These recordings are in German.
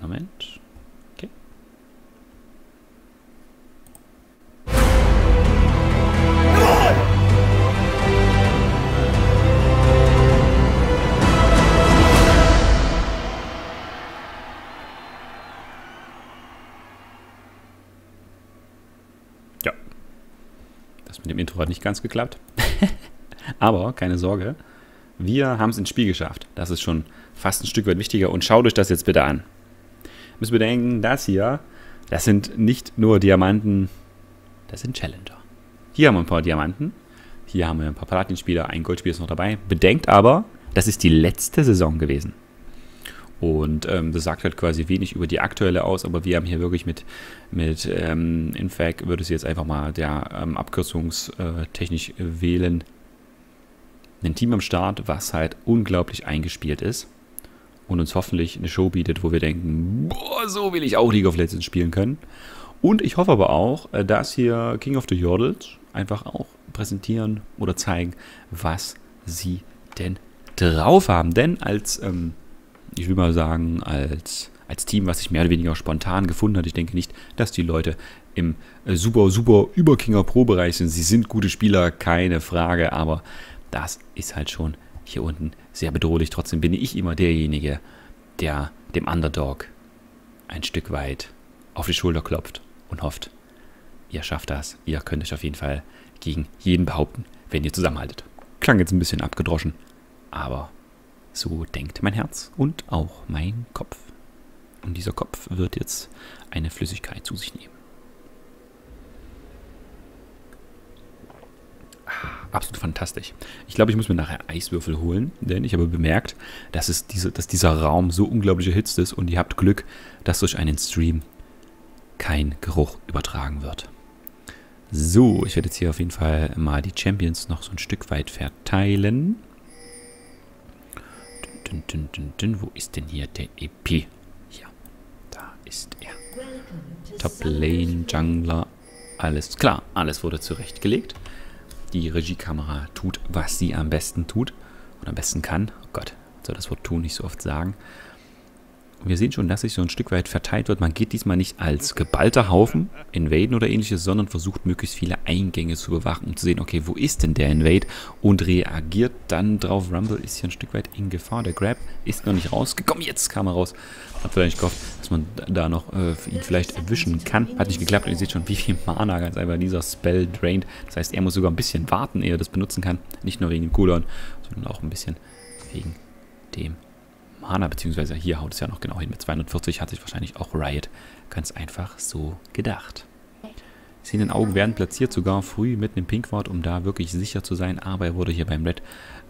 Einen Moment. Okay. Ja. Das mit dem Intro hat nicht ganz geklappt. Aber keine Sorge, wir haben es ins Spiel geschafft. Das ist schon fast ein Stück weit wichtiger. Und schaut euch das jetzt bitte an. Müsst bedenken, das hier, das sind nicht nur Diamanten, das sind Challenger. Hier haben wir ein paar Diamanten. Hier haben wir ein paar Platinspieler, ein Goldspieler ist noch dabei. Bedenkt aber, das ist die letzte Saison gewesen. Und ähm, das sagt halt quasi wenig über die aktuelle aus, aber wir haben hier wirklich mit, mit ähm, Infac, würde es jetzt einfach mal der ähm, abkürzungstechnisch wählen, ein Team am Start, was halt unglaublich eingespielt ist und uns hoffentlich eine Show bietet, wo wir denken, boah, so will ich auch League of Legends spielen können. Und ich hoffe aber auch, äh, dass hier King of the Yordles einfach auch präsentieren oder zeigen, was sie denn drauf haben. Denn als ähm, ich will mal sagen, als, als Team, was sich mehr oder weniger spontan gefunden hat. Ich denke nicht, dass die Leute im äh, super, super Überkinger Pro-Bereich sind. Sie sind gute Spieler, keine Frage, aber das ist halt schon hier unten sehr bedrohlich. Trotzdem bin ich immer derjenige, der dem Underdog ein Stück weit auf die Schulter klopft und hofft, ihr schafft das. Ihr könnt euch auf jeden Fall gegen jeden behaupten, wenn ihr zusammenhaltet. Klang jetzt ein bisschen abgedroschen, aber so denkt mein Herz und auch mein Kopf. Und dieser Kopf wird jetzt eine Flüssigkeit zu sich nehmen. Absolut fantastisch. Ich glaube, ich muss mir nachher Eiswürfel holen, denn ich habe bemerkt, dass, es diese, dass dieser Raum so unglaublich erhitzt ist und ihr habt Glück, dass durch einen Stream kein Geruch übertragen wird. So, ich werde jetzt hier auf jeden Fall mal die Champions noch so ein Stück weit verteilen. Dün, dün, dün, dün. Wo ist denn hier der EP? Hier, da ist er. Top Lane, Jungler, alles klar. Alles wurde zurechtgelegt. Die Regiekamera tut, was sie am besten tut. Und am besten kann. Oh Gott, soll das Wort tun nicht so oft sagen. Wir sehen schon, dass sich so ein Stück weit verteilt wird. Man geht diesmal nicht als geballter Haufen invaden oder ähnliches, sondern versucht möglichst viele Eingänge zu bewachen, um zu sehen, okay, wo ist denn der Invade? Und reagiert dann drauf. Rumble ist hier ein Stück weit in Gefahr. Der Grab ist noch nicht rausgekommen. Jetzt kam er raus. Hat vielleicht gehofft, dass man da noch äh, ihn vielleicht erwischen kann. Hat nicht geklappt. Und ihr seht schon, wie viel Mana ganz einfach dieser Spell drained. Das heißt, er muss sogar ein bisschen warten, ehe er das benutzen kann. Nicht nur wegen dem Cooldown, sondern auch ein bisschen wegen dem Mana, beziehungsweise hier haut es ja noch genau hin. Mit 240 hat sich wahrscheinlich auch Riot ganz einfach so gedacht. Sie in den Augen werden platziert, sogar früh mit einem Pinkwort, um da wirklich sicher zu sein. Aber er wurde hier beim Red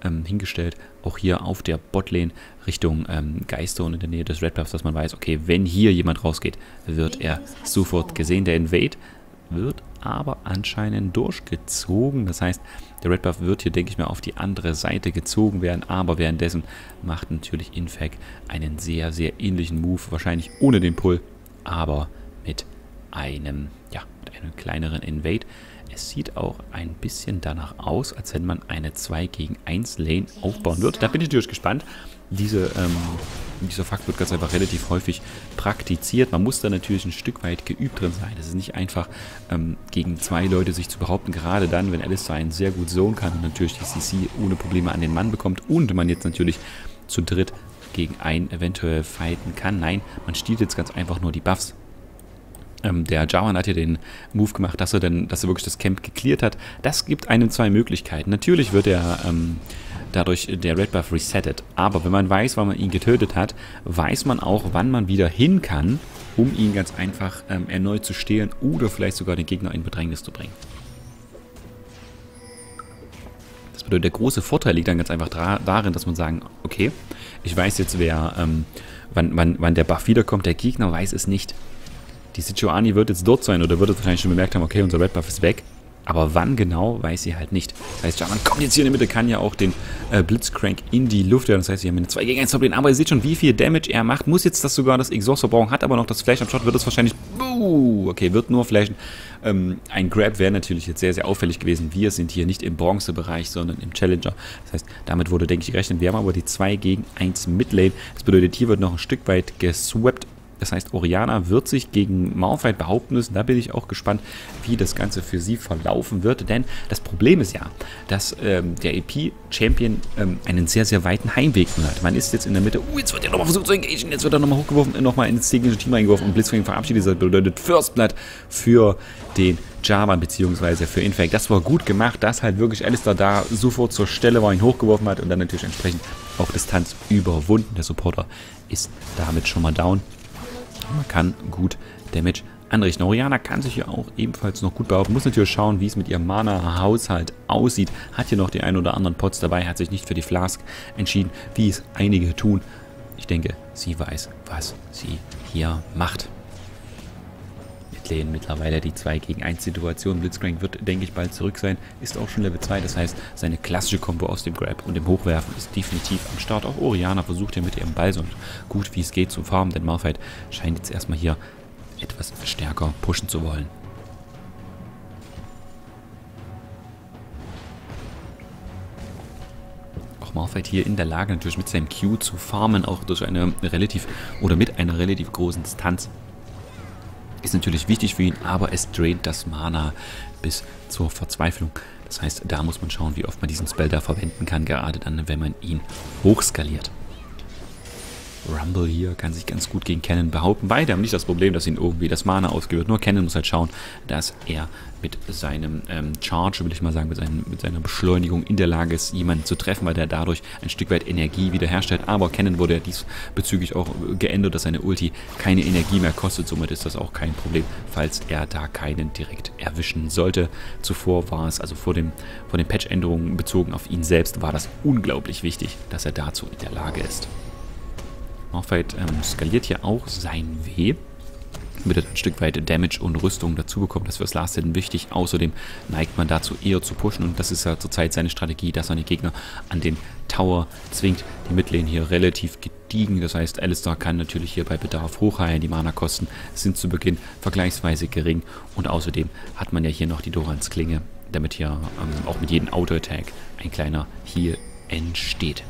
ähm, hingestellt. Auch hier auf der Botlane Richtung ähm, Geister und in der Nähe des Red Buffs, dass man weiß, okay, wenn hier jemand rausgeht, wird er sofort gesehen. Der Invade wird aber anscheinend durchgezogen. Das heißt, der Red Buff wird hier, denke ich mal, auf die andere Seite gezogen werden. Aber währenddessen macht natürlich Infec einen sehr, sehr ähnlichen Move. Wahrscheinlich ohne den Pull, aber mit einem, einem kleineren Invade. Es sieht auch ein bisschen danach aus, als wenn man eine 2 gegen 1 Lane aufbauen wird. Da bin ich natürlich gespannt. Diese, ähm, dieser Fakt wird ganz einfach relativ häufig praktiziert. Man muss da natürlich ein Stück weit geübt drin sein. Es ist nicht einfach, ähm, gegen zwei Leute sich zu behaupten, gerade dann, wenn Alice einen sehr gut zone kann und natürlich die CC ohne Probleme an den Mann bekommt und man jetzt natürlich zu dritt gegen einen eventuell fighten kann. Nein, man stiehlt jetzt ganz einfach nur die Buffs ähm, der Jawan hat ja den Move gemacht, dass er dann, dass er wirklich das Camp geklärt hat. Das gibt einem zwei Möglichkeiten. Natürlich wird er ähm, dadurch der Red Buff resettet. Aber wenn man weiß, wann man ihn getötet hat, weiß man auch, wann man wieder hin kann, um ihn ganz einfach ähm, erneut zu stehlen oder vielleicht sogar den Gegner in Bedrängnis zu bringen. Das bedeutet, der große Vorteil liegt dann ganz einfach darin, dass man sagen, okay, ich weiß jetzt, wer, ähm, wann, wann, wann der Buff wiederkommt, der Gegner weiß es nicht. Die Sichuani wird jetzt dort sein oder wird es wahrscheinlich schon bemerkt haben, okay, unser Red Buff ist weg. Aber wann genau, weiß sie halt nicht. Das heißt, Jarman kommt jetzt hier in die Mitte, kann ja auch den äh, Blitzcrank in die Luft werden. Das heißt, sie haben eine 2 gegen 1 Top Aber ihr seht schon, wie viel Damage er macht. Muss jetzt das sogar das Exhaust verbrauchen, hat aber noch das Flash am Shot, wird es wahrscheinlich... Buh, okay, wird nur flashen. Ähm, ein Grab wäre natürlich jetzt sehr, sehr auffällig gewesen. Wir sind hier nicht im Bronze-Bereich, sondern im Challenger. Das heißt, damit wurde, denke ich, gerechnet. Wir haben aber die 2 gegen 1 Midlane. Das bedeutet, hier wird noch ein Stück weit geswappt Das heißt, Oriana wird sich gegen Malphite behaupten müssen. Da bin ich auch gespannt, wie das Ganze für sie verlaufen wird. Denn das Problem ist ja, dass ähm, der EP-Champion ähm, einen sehr, sehr weiten Heimweg hat. Man ist jetzt in der Mitte. Uh, jetzt wird er nochmal versucht zu engagieren. Jetzt wird er nochmal hochgeworfen, nochmal ins gegnerische Team reingeworfen und Blitzwing verabschiedet. Das bedeutet First Blood für den Java bzw. für Infect. Das war gut gemacht, dass halt wirklich Alistair da sofort zur Stelle war, ihn hochgeworfen hat und dann natürlich entsprechend auch Distanz überwunden. Der Supporter ist damit schon mal down. Man kann gut Damage anrichten. Oriana kann sich hier auch ebenfalls noch gut behaupten. Muss natürlich schauen, wie es mit ihrem Mana-Haushalt aussieht. Hat hier noch die ein oder anderen Pots dabei, hat sich nicht für die Flask entschieden, wie es einige tun. Ich denke, sie weiß, was sie hier macht. Lane mittlerweile die 2 gegen 1 Situation. Blitzcrank wird, denke ich, bald zurück sein. Ist auch schon Level 2, das heißt, seine klassische Kombo aus dem Grab und dem Hochwerfen ist definitiv am Start. Auch Oriana versucht hier mit ihrem Ball so gut wie es geht zu farmen, denn Malphite scheint jetzt erstmal hier etwas stärker pushen zu wollen. Auch Malphite hier in der Lage, natürlich mit seinem Q zu farmen, auch durch eine relativ oder mit einer relativ großen Distanz. Ist natürlich wichtig für ihn, aber es draint das Mana bis zur Verzweiflung. Das heißt, da muss man schauen, wie oft man diesen Spell da verwenden kann, gerade dann, wenn man ihn hochskaliert. Rumble hier kann sich ganz gut gegen Cannon behaupten. Beide haben nicht das Problem, dass ihn irgendwie das Mana ausgehört. Nur Cannon muss halt schauen, dass er mit seinem ähm, Charge, will ich mal sagen, mit, seinen, mit, seiner Beschleunigung in der Lage ist, jemanden zu treffen, weil der dadurch ein Stück weit Energie wiederherstellt. Aber Cannon wurde ja diesbezüglich auch geändert, dass seine Ulti keine Energie mehr kostet. Somit ist das auch kein Problem, falls er da keinen direkt erwischen sollte. Zuvor war es, also vor, dem, vor den Patch-Änderungen bezogen auf ihn selbst, war das unglaublich wichtig, dass er dazu in der Lage ist. Malphite ähm, skaliert hier auch sein W. Wird ein Stück weit Damage und Rüstung dazu bekommen. Das ist fürs Last Hidden wichtig. Außerdem neigt man dazu eher zu pushen und das ist ja zurzeit seine Strategie, dass er die Gegner an den Tower zwingt. Die Midlane hier relativ gediegen. Das heißt, Alistar kann natürlich hier bei Bedarf hochheilen. Die Mana-Kosten sind zu Beginn vergleichsweise gering. Und außerdem hat man ja hier noch die Dorans Klinge, damit hier ähm, auch mit jedem Auto-Attack ein kleiner Heal entsteht.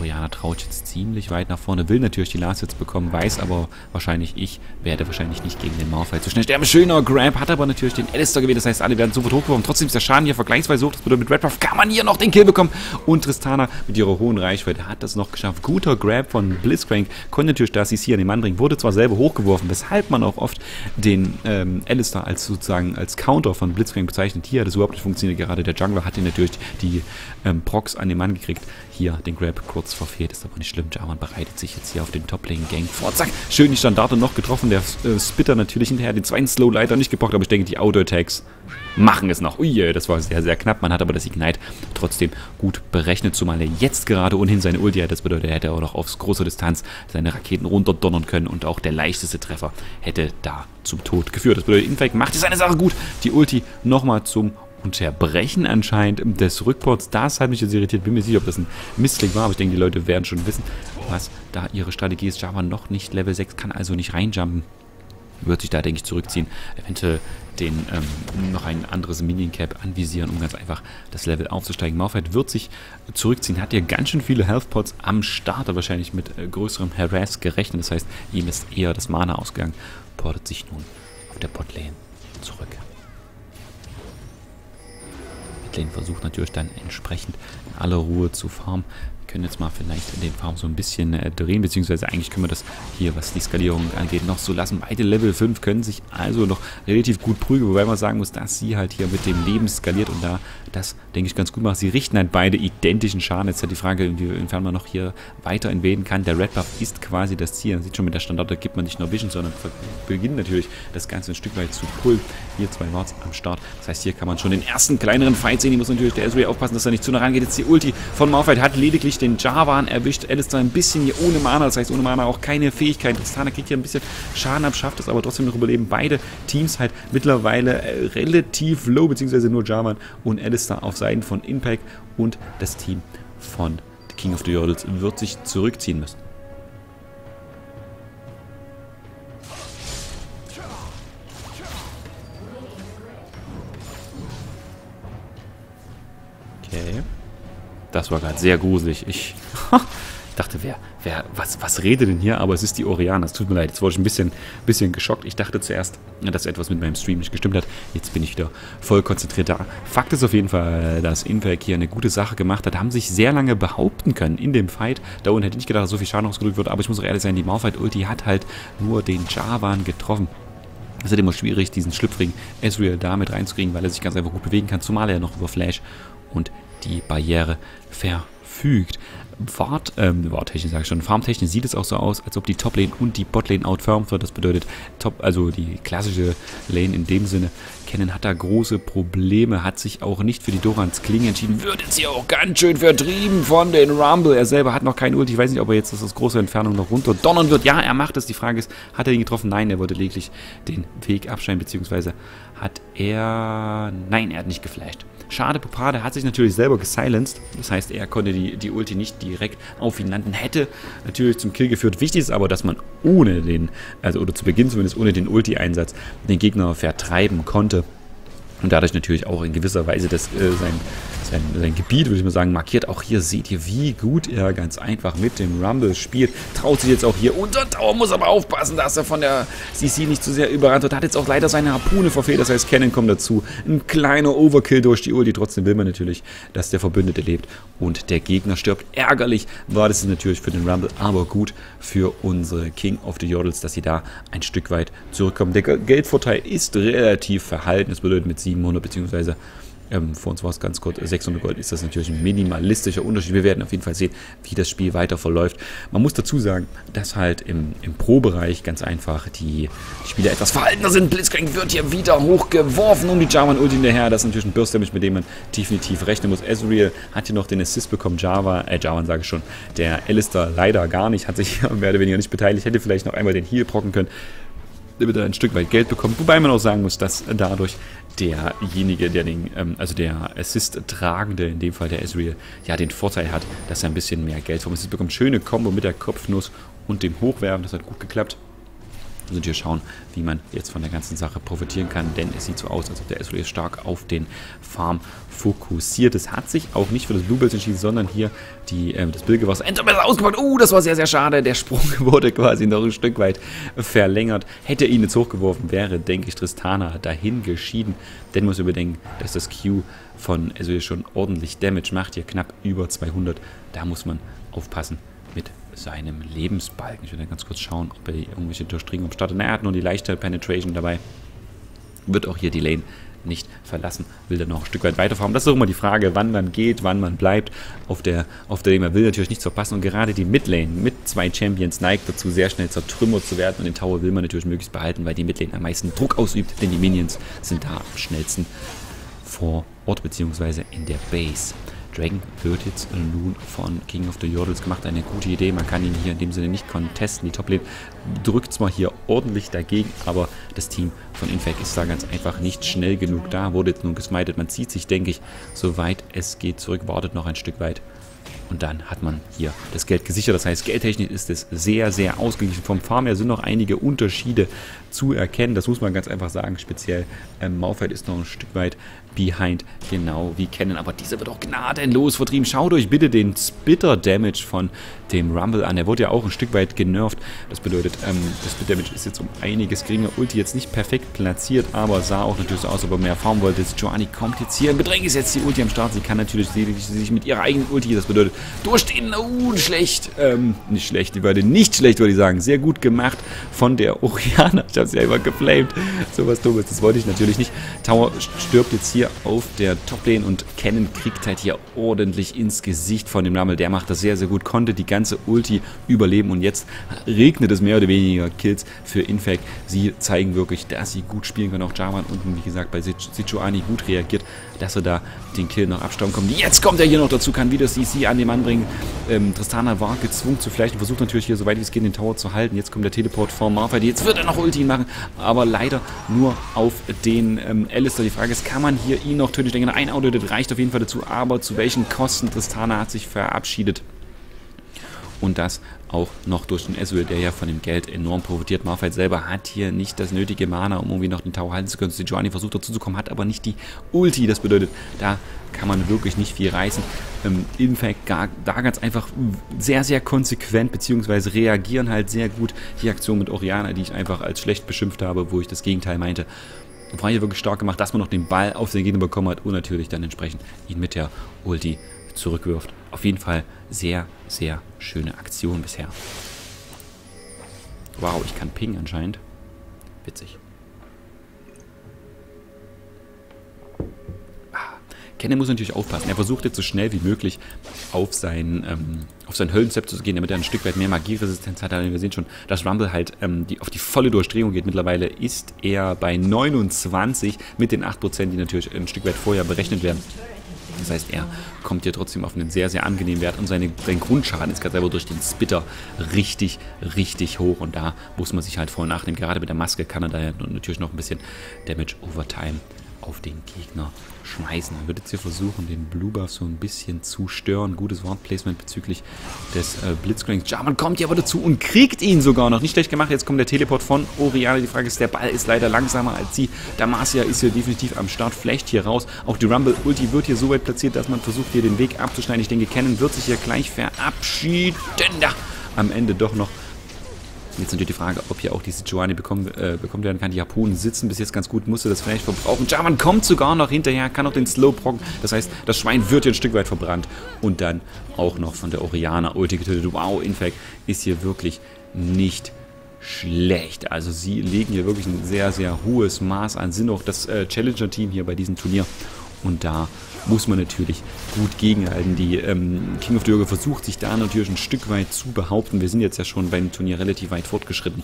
Oriana traut jetzt ziemlich weit nach vorne, will natürlich die Last Hits bekommen, weiß aber wahrscheinlich, ich werde wahrscheinlich nicht gegen den Malphite so schnell sterben. Schöner Grab, hat aber natürlich den Alistair gewählt, das heißt, alle werden sofort hochgeworfen. Trotzdem ist der Schaden hier vergleichsweise hoch, das bedeutet, mit Redruff kann man hier noch den Kill bekommen. Und Tristana mit ihrer hohen Reichweite hat das noch geschafft. Guter Grab von Blitzcrank, konnte natürlich, da sie es hier an den Mann bringen, wurde zwar selber hochgeworfen, weshalb man auch oft den ähm, Alistair als sozusagen als Counter von Blitzcrank bezeichnet. Hier hat es überhaupt nicht funktioniert, gerade der Jungler hat ihn natürlich die ähm, Procs an den Mann gekriegt. Hier den Grab kurz verfehlt, ist aber nicht schlimm. Jarvan bereitet sich jetzt hier auf den Top-Lane-Gang vor. Zack, schön die Standarte noch getroffen. Der äh, Spitter natürlich hinterher den zweiten Slow leider nicht gebraucht, aber ich denke, die Auto-Attacks machen es noch. Ui, das war sehr, sehr knapp. Man hat aber das Ignite trotzdem gut berechnet, zumal er jetzt gerade ohnehin seine Ulti hat. Das bedeutet, er hätte auch noch aufs große Distanz seine Raketen runterdonnern können und auch der leichteste Treffer hätte da zum Tod geführt. Das bedeutet, Infake macht seine Sache gut. Die Ulti nochmal zum Unterbrechen anscheinend des Rückports. Das hat mich jetzt irritiert. Bin mir sicher, ob das ein Missklick war, aber ich denke, die Leute werden schon wissen, was da ihre Strategie ist. Java noch nicht Level 6, kann also nicht reinjumpen. Wird sich da, denke ich, zurückziehen. Eventuell den ähm, noch ein anderes Minion-Cap anvisieren, um ganz einfach das Level aufzusteigen. Malphite wird sich zurückziehen, hat hier ganz schön viele Health-Pots am Start, wahrscheinlich mit äh, größerem Harass gerechnet. Das heißt, ihm ist eher das Mana ausgegangen. Portet sich nun auf der Botlane zurück. Midlane versucht natürlich dann entsprechend in aller Ruhe zu farmen können jetzt mal vielleicht den Farm so ein bisschen äh, drehen, beziehungsweise eigentlich können wir das hier, was die Skalierung angeht, noch so lassen. Beide Level 5 können sich also noch relativ gut prügeln, wobei man sagen muss, dass sie halt hier mit dem Leben skaliert und da das, denke ich, ganz gut macht. Sie richten halt beide identischen Schaden. Jetzt hat die Frage, inwiefern man noch hier weiter inveden kann. Der Red Buff ist quasi das Ziel. Man sieht schon mit der Standard, da gibt man nicht nur Vision, sondern beginnt natürlich das Ganze ein Stück weit zu pullen. Hier zwei Wards am Start. Das heißt, hier kann man schon den ersten kleineren Fight sehen. Hier muss natürlich der Ezreal aufpassen, dass er nicht zu nah rangeht. Jetzt die Ulti von Malphite hat lediglich den Javan erwischt. Alistair ein bisschen hier ohne Mana, das heißt ohne Mana auch keine Fähigkeit. Tristana kriegt hier ein bisschen Schaden ab, schafft es aber trotzdem noch überleben. Beide Teams halt mittlerweile äh, relativ low, beziehungsweise nur Javan und Alistair auf Seiten von Impact und das Team von The King of the Yordles wird sich zurückziehen müssen. Das war gerade sehr gruselig. Ich dachte, wer, wer, was, was redet denn hier? Aber es ist die Oriana. Es tut mir leid, jetzt wurde ich ein bisschen, bisschen geschockt. Ich dachte zuerst, dass etwas mit meinem Stream nicht gestimmt hat. Jetzt bin ich wieder voll konzentriert da. Fakt ist auf jeden Fall, dass Infek hier eine gute Sache gemacht hat. Haben sich sehr lange behaupten können in dem Fight. Da unten hätte ich nicht gedacht, dass so viel Schaden ausgedrückt wird. Aber ich muss auch ehrlich sein, die Malphite-Ulti hat halt nur den Javan getroffen. Es ist halt immer schwierig, diesen schlüpfrigen Ezreal da mit reinzukriegen, weil er sich ganz einfach gut bewegen kann, zumal er noch über Flash und die Barriere verfügt. Wart, ähm, Warttechnisch sage ich schon, Farmtechnisch sieht es auch so aus, als ob die Top-Lane und die Bot-Lane outfarmed wird. Das bedeutet, Top, also die klassische Lane in dem Sinne. Kennen hat da große Probleme, hat sich auch nicht für die Dorans Klinge entschieden, wird jetzt hier auch ganz schön vertrieben von den Rumble. Er selber hat noch keinen Ult, ich weiß nicht, ob er jetzt aus großer Entfernung noch runter donnern wird. Ja, er macht es, die Frage ist, hat er ihn getroffen? Nein, er wollte lediglich den Weg abschneiden, beziehungsweise hat er, nein, er hat nicht geflasht. Schade, Popade hat sich natürlich selber gesilenced. Das heißt, er konnte die, die Ulti nicht direkt auf ihn landen. Hätte natürlich zum Kill geführt. Wichtig ist aber, dass man ohne den, also oder zu Beginn zumindest ohne den Ulti-Einsatz, den Gegner vertreiben konnte. Und dadurch natürlich auch in gewisser Weise das, äh, sein, sein, sein Gebiet, würde ich mal sagen, markiert. Auch hier seht ihr, wie gut er ganz einfach mit dem Rumble spielt. Traut sich jetzt auch hier unter Tower, muss aber aufpassen, dass er von der CC nicht zu sehr überrannt wird. Hat jetzt auch leider seine Harpune verfehlt, das heißt, Cannon kommt dazu. Ein kleiner Overkill durch die Ulti. Trotzdem will man natürlich, dass der Verbündete lebt und der Gegner stirbt. Ärgerlich war das natürlich für den Rumble, aber gut für unsere King of the Yodels, dass sie da ein Stück weit zurückkommen. Der Geldvorteil ist relativ verhalten. Das bedeutet mit 700 bzw. Ähm, vor uns war es ganz kurz 600 Gold, ist das natürlich ein minimalistischer Unterschied. Wir werden auf jeden Fall sehen, wie das Spiel weiter verläuft. Man muss dazu sagen, dass halt im, im Pro-Bereich ganz einfach die, Spieler etwas verhaltener sind. Blitzcrank wird hier wieder hochgeworfen um die Jarvan Ulti hinterher. Das ist natürlich ein Burst Damage, mit dem man definitiv rechnen muss. Ezreal hat hier noch den Assist bekommen. Java, äh, Javan sage ich schon. Der Alistair leider gar nicht, hat sich mehr oder weniger nicht beteiligt. Hätte vielleicht noch einmal den Heal brocken können damit er ein Stück weit Geld bekommt. Wobei man auch sagen muss, dass dadurch derjenige, der den, ähm, also der Assist-Tragende, in dem Fall der Ezreal, ja den Vorteil hat, dass er ein bisschen mehr Geld vom Assist bekommt. Schöne Kombo mit der Kopfnuss und dem Hochwerfen, das hat gut geklappt müssen wir schauen, wie man jetzt von der ganzen Sache profitieren kann, denn es sieht so aus, als ob der SOE stark auf den Farm fokussiert. Es hat sich auch nicht für das Bluebills entschieden, sondern hier die, äh, das Bildgewasser besser ausgepackt. Oh, das war sehr, sehr schade. Der Sprung wurde quasi noch ein Stück weit verlängert. Hätte er ihn jetzt hochgeworfen, wäre, denke ich, Tristana dahin geschieden. Denn muss überdenken, dass das Q von SOE schon ordentlich Damage macht, hier knapp über 200. Da muss man aufpassen seinem Lebensbalken. Ich werde ganz kurz schauen, ob er irgendwelche Durchdringung startet. Na, er hat nur die leichte Penetration dabei. Wird auch hier die Lane nicht verlassen, will dann noch ein Stück weit weiterfahren. Das ist auch immer die Frage, wann man geht, wann man bleibt. Auf der, auf der er will natürlich nichts verpassen. Und gerade die Midlane mit zwei Champions neigt dazu, sehr schnell zertrümmert zu werden. Und den Tower will man natürlich möglichst behalten, weil die Midlane am meisten Druck ausübt, denn die Minions sind da am schnellsten vor Ort bzw. in der Base. Dragon wird jetzt nun von King of the Yordles gemacht. Eine gute Idee. Man kann ihn hier in dem Sinne nicht contesten. Die Toplane drückt zwar hier ordentlich dagegen, aber das Team von Infect ist da ganz einfach nicht schnell genug da. Wurde jetzt nun gesmited. Man zieht sich, denke ich, soweit es geht zurück. Wartet noch ein Stück weit. Und dann hat man hier das Geld gesichert. Das heißt, geldtechnisch ist es sehr, sehr ausgeglichen. Vom Farm her sind noch einige Unterschiede zu erkennen. Das muss man ganz einfach sagen. Speziell ähm, Maufeld ist noch ein Stück weit behind, genau wie kennen. Aber dieser wird auch gnadenlos vertrieben. Schaut euch bitte den Spitter Damage von dem Rumble an. Der wurde ja auch ein Stück weit genervt. Das bedeutet, ähm, das Spitter Damage ist jetzt um einiges geringer. Ulti jetzt nicht perfekt platziert, aber sah auch natürlich so aus, ob er mehr farmen wollte. Joanny kommt jetzt hier in Bedrängnis. Jetzt die Ulti am Start. Sie kann natürlich sich mit ihrer eigenen Ulti, das bedeutet, durchstehen. Oh, schlecht. Ähm, nicht schlecht, die würde nicht schlecht, würde ich sagen. Sehr gut gemacht von der Oriana. Ich habe sie einfach geflamed. So was Dummes. Das wollte ich natürlich nicht. Tower stirbt jetzt hier auf der Toplane und Cannon kriegt halt hier ordentlich ins Gesicht von dem Rumble. Der macht das sehr, sehr gut. Konnte die ganze Ulti überleben und jetzt regnet es mehr oder weniger Kills für Infect. Sie zeigen wirklich, dass sie gut spielen können. Auch Jarvan unten, wie gesagt, bei Sichuani gut reagiert, dass er da den Kill noch abstauben kommt. Jetzt kommt er hier noch dazu, kann wieder CC an den Mann bringen. Ähm, Tristana war gezwungen zu flechten, versucht natürlich hier, soweit es geht, den Tower zu halten. Jetzt kommt der Teleport von Malphite. Jetzt wird er noch Ulti machen, aber leider nur auf den ähm, Alistair. Die Frage ist, kann man hier ihn noch töten? Ich denke, ein Auto, das reicht auf jeden Fall dazu, aber zu welchen Kosten? Tristana hat sich verabschiedet. Und das auch noch durch den Ezreal, der ja von dem Geld enorm profitiert. Malphite selber hat hier nicht das nötige Mana, um irgendwie noch den Tower halten zu können. Giovanni versucht dazu zu kommen, hat aber nicht die Ulti. Das bedeutet, da kann man wirklich nicht viel reißen. Ähm, Impact gar, da ganz einfach sehr, sehr konsequent, beziehungsweise reagieren halt sehr gut. Die Aktion mit Oriana, die ich einfach als schlecht beschimpft habe, wo ich das Gegenteil meinte, war hier wirklich stark gemacht, dass man noch den Ball auf den Gegner bekommen hat und natürlich dann entsprechend ihn mit der Ulti zurückwirft. Auf jeden Fall sehr, sehr schöne Aktion bisher. Wow, ich kann pingen anscheinend. Witzig. Kenne muss natürlich aufpassen. Er versucht jetzt so schnell wie möglich auf sein, ähm, auf sein Höllenzepter zu gehen, damit er ein Stück weit mehr Magieresistenz hat. wir sehen schon, dass Rumble halt ähm, die, auf die volle Durchdrehung geht. Mittlerweile ist er bei 29 mit den 8%, die natürlich ein Stück weit vorher berechnet werden. Das heißt, er kommt hier trotzdem auf einen sehr, sehr angenehmen Wert und seine, sein Grundschaden ist gerade selber durch den Spitter richtig, richtig hoch. Und da muss man sich halt und nachnehmen. Gerade mit der Maske kann er da natürlich noch ein bisschen Damage over Time auf den Gegner schmeißen. Er wird jetzt hier versuchen, den Blue Buff so ein bisschen zu stören. Gutes Wortplacement bezüglich des äh, Blitzcranks. Jarman kommt hier aber dazu und kriegt ihn sogar noch. Nicht schlecht gemacht. Jetzt kommt der Teleport von Oriana. Die Frage ist, der Ball ist leider langsamer als sie. Damasia ist hier definitiv am Start, flecht hier raus. Auch die Rumble-Ulti wird hier so weit platziert, dass man versucht, hier den Weg abzuschneiden. Ich denke, Cannon wird sich hier gleich verabschieden. Da am Ende doch noch Jetzt natürlich die Frage, ob hier auch diese Giovanni bekommen, äh, bekommen werden kann. Die Harpunen sitzen bis jetzt ganz gut, musste das vielleicht verbrauchen. Jarman kommt sogar noch hinterher, kann auch den Slow procken. Das heißt, das Schwein wird hier ein Stück weit verbrannt. Und dann auch noch von der Oriana Ulti getötet. Wow, Infect ist hier wirklich nicht schlecht. Also sie legen hier wirklich ein sehr, sehr hohes Maß an. Sind auch das äh, Challenger-Team hier bei diesem Turnier. Und da muss man natürlich gut gegenhalten. Die ähm, King of the Dürge versucht sich da natürlich ein Stück weit zu behaupten. Wir sind jetzt ja schon beim Turnier relativ weit fortgeschritten.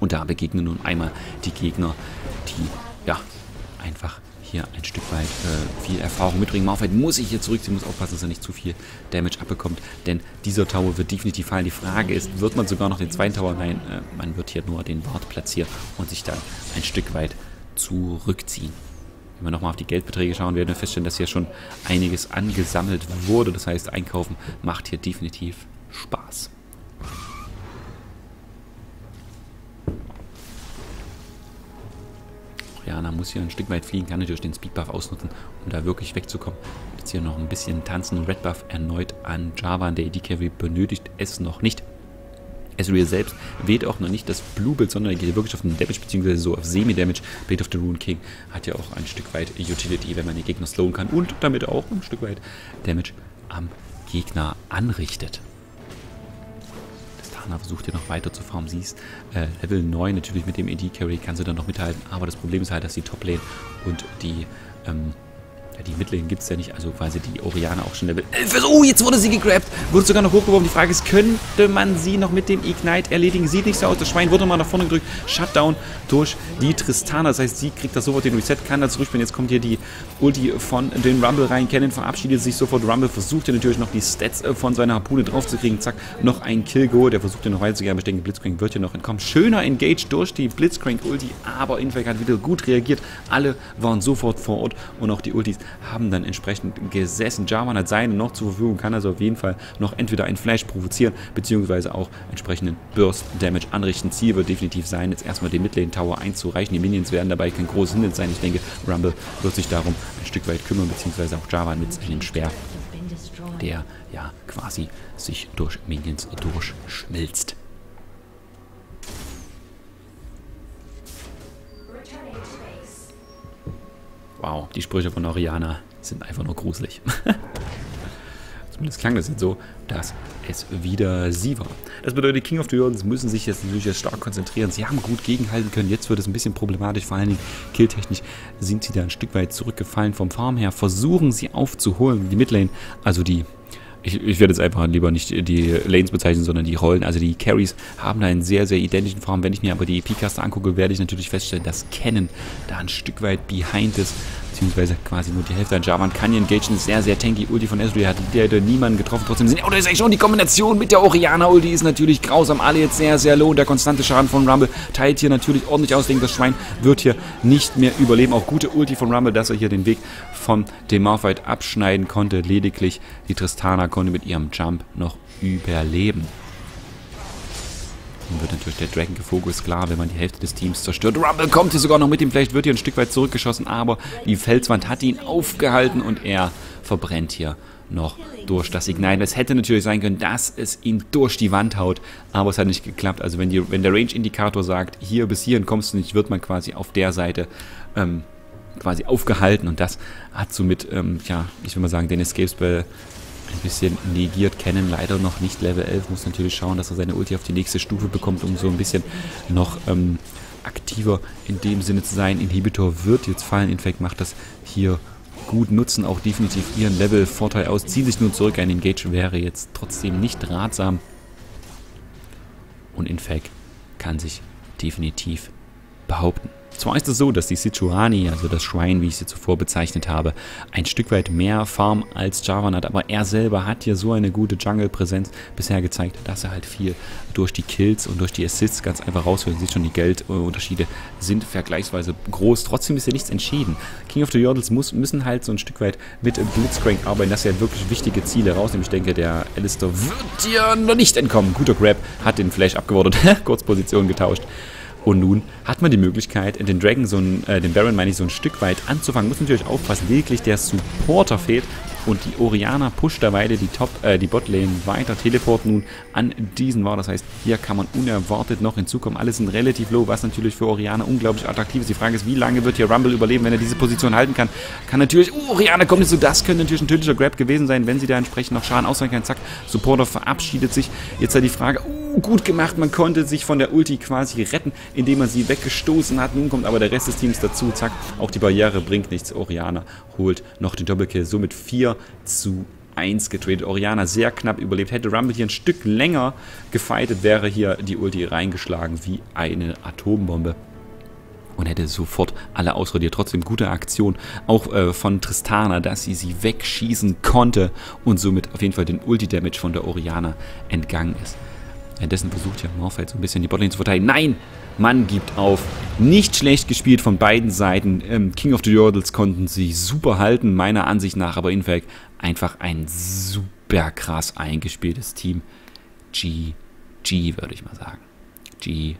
Und da begegnen nun einmal die Gegner, die ja einfach hier ein Stück weit äh, viel Erfahrung mitbringen. Malphite muss sich hier zurückziehen, muss aufpassen, dass er nicht zu viel Damage abbekommt, denn dieser Tower wird definitiv fallen. Die Frage ist, wird man sogar noch den zweiten Tower? Nein, äh, man wird hier nur den Ward platzieren und sich dann ein Stück weit zurückziehen. Wenn wir nochmal auf die Geldbeträge schauen, werden wir feststellen, dass hier schon einiges angesammelt wurde. Das heißt, einkaufen macht hier definitiv Spaß. Rihanna muss hier ein Stück weit fliegen, kann natürlich den Speedbuff ausnutzen, um da wirklich wegzukommen. Jetzt hier noch ein bisschen tanzen. Red Buff erneut an Java. Der AD Carry benötigt es noch nicht. Ezreal selbst wählt auch noch nicht das Blue-Bild, sondern er geht wirklich auf den Damage, beziehungsweise so auf Semi-Damage. Blade of the Rune King hat ja auch ein Stück weit Utility, wenn man den Gegner slowen kann und damit auch ein Stück weit Damage am Gegner anrichtet. Tana versucht hier noch weiter zu farmen. Sie ist äh, Level 9, natürlich mit dem AD-Carry kann sie dann noch mithalten, aber das Problem ist halt, dass die Top-Lane und die ähm, ja, die Midlane gibt es ja nicht, also quasi die Oriana auch schon Level 11 Oh, jetzt wurde sie gegrabt. Wurde sogar noch hochgeworfen. Die Frage ist, könnte man sie noch mit dem Ignite erledigen? Sieht nicht so aus. Das Schwein wurde mal nach vorne gedrückt. Shutdown durch die Tristana. Das heißt, sie kriegt da sofort den Reset, kann da zurückspielen. Jetzt kommt hier die Ulti von den Rumble rein. Kennen verabschiedet sich sofort. Rumble versucht hier natürlich noch die Stats äh, von seiner Harpune draufzukriegen. Zack, noch ein Kill Go. Der versucht hier noch weiterzugehen. Aber ich denke, Blitzcrank wird hier noch entkommen. Schöner Engage durch die Blitzcrank-Ulti. Aber Infect hat wieder gut reagiert. Alle waren sofort vor Ort und auch die Ultis haben dann entsprechend gesessen. Jarvan hat seine noch zur Verfügung, kann also auf jeden Fall noch entweder ein Flash provozieren, beziehungsweise auch entsprechenden Burst Damage anrichten. Ziel wird definitiv sein, jetzt erstmal den Midlane Tower einzureichen. Die Minions werden dabei kein großes Hindernis sein. Ich denke, Rumble wird sich darum ein Stück weit kümmern, beziehungsweise auch Jarvan mit seinem Schwer, der ja quasi sich durch Minions durchschmilzt. Wow, die Sprüche von Oriana sind einfach nur gruselig. Zumindest klang das jetzt so, dass es wieder sie war. Das bedeutet, King of the Jordans müssen sich jetzt natürlich jetzt stark konzentrieren. Sie haben gut gegenhalten können. Jetzt wird es ein bisschen problematisch. Vor allen Dingen killtechnisch sind sie da ein Stück weit zurückgefallen vom Farm her. Versuchen sie aufzuholen. Die Midlane, also die ich, ich, werde jetzt einfach lieber nicht die Lanes bezeichnen, sondern die Rollen. Also die Carries haben da einen sehr, sehr identischen Farm. Wenn ich mir aber die EP-Caster angucke, werde ich natürlich feststellen, dass Kennen da ein Stück weit behind ist beziehungsweise quasi nur die Hälfte an Jarvan kann hier engagen. Sehr, sehr tanky Ulti von Ezreal hat der niemanden getroffen. Trotzdem sind, oh, das ist eigentlich schon die Kombination mit der Oriana-Ulti ist natürlich grausam. Alle jetzt sehr, sehr low und der konstante Schaden von Rumble teilt hier natürlich ordentlich aus. Denke, das Schwein wird hier nicht mehr überleben. Auch gute Ulti von Rumble, dass er hier den Weg von dem abschneiden konnte. Lediglich die Tristana konnte mit ihrem Jump noch überleben. Dann wird natürlich der Dragon gefokust, klar, wenn man die Hälfte des Teams zerstört. Rumble kommt hier sogar noch mit ihm, vielleicht wird hier ein Stück weit zurückgeschossen, aber die Felswand hat ihn aufgehalten und er verbrennt hier noch durch das Ignite. Es hätte natürlich sein können, dass es ihn durch die Wand haut, aber es hat nicht geklappt. Also wenn, die, wenn der Range-Indikator sagt, hier bis hierhin kommst du nicht, wird man quasi auf der Seite ähm, quasi aufgehalten und das hat somit, ähm, ja, ich will mal sagen, den Escape Spell ein bisschen negiert. Kennen leider noch nicht Level 11, muss natürlich schauen, dass er seine Ulti auf die nächste Stufe bekommt, um so ein bisschen noch ähm, aktiver in dem Sinne zu sein. Inhibitor wird jetzt fallen, Infekt macht das hier gut, nutzen auch definitiv ihren Level-Vorteil aus, ziehen sich nur zurück, ein Engage wäre jetzt trotzdem nicht ratsam. Und Infect kann sich definitiv behaupten. Zwar ist es so, dass die Sichuani, also das Schwein, wie ich sie zuvor bezeichnet habe, ein Stück weit mehr Farm als Javan hat, aber er selber hat hier so eine gute Jungle-Präsenz bisher gezeigt, dass er halt viel durch die Kills und durch die Assists ganz einfach rausholt. Sieht schon, die Geldunterschiede sind vergleichsweise groß. Trotzdem ist ja nichts entschieden. King of the Yordles muss, müssen halt so ein Stück weit mit Blitzcrank arbeiten, dass er wirklich wichtige Ziele rausnimmt. Ich denke, der Alistair wird dir noch nicht entkommen. Guter Grab, hat den Flash abgewortet, Kurzposition getauscht. Und nun hat man die Möglichkeit, den Dragon, so ein, äh, den Baron meine ich, so ein Stück weit anzufangen. Muss natürlich aufpassen, lediglich der Supporter fehlt. Und die Oriana pusht derweil die Top, äh, die Botlane weiter. Teleport nun an diesen war. Das heißt, hier kann man unerwartet noch hinzukommen. Alles sind relativ low, was natürlich für Oriana unglaublich attraktiv ist. Die Frage ist, wie lange wird hier Rumble überleben, wenn er diese Position halten kann? Kann natürlich, oh, Oriana kommt nicht so, das könnte natürlich ein tödlicher Grab gewesen sein, wenn sie da entsprechend noch Schaden ausweichen kann. Zack, Supporter verabschiedet sich. Jetzt hat die Frage, oh, gut gemacht, man konnte sich von der Ulti quasi retten, indem man sie weggestoßen hat. Nun kommt aber der Rest des Teams dazu. Zack, auch die Barriere bringt nichts. Oriana holt noch den Doppelkill. Somit 4 zu 1 getradet. Oriana sehr knapp überlebt. Hätte Rumble hier ein Stück länger gefightet, wäre hier die Ulti reingeschlagen wie eine Atombombe und hätte sofort alle ausradiert. Trotzdem gute Aktion auch äh, von Tristana, dass sie sie wegschießen konnte und somit auf jeden Fall den Ulti-Damage von der Oriana entgangen ist. Währenddessen versucht ja Morphed so ein bisschen die Botlane zu verteidigen. Nein! Mann gibt auf. Nicht schlecht gespielt von beiden Seiten. Ähm, King of the Yordles konnten sie super halten, meiner Ansicht nach, aber Infect einfach ein super krass eingespieltes Team. GG, würde ich mal sagen. GG.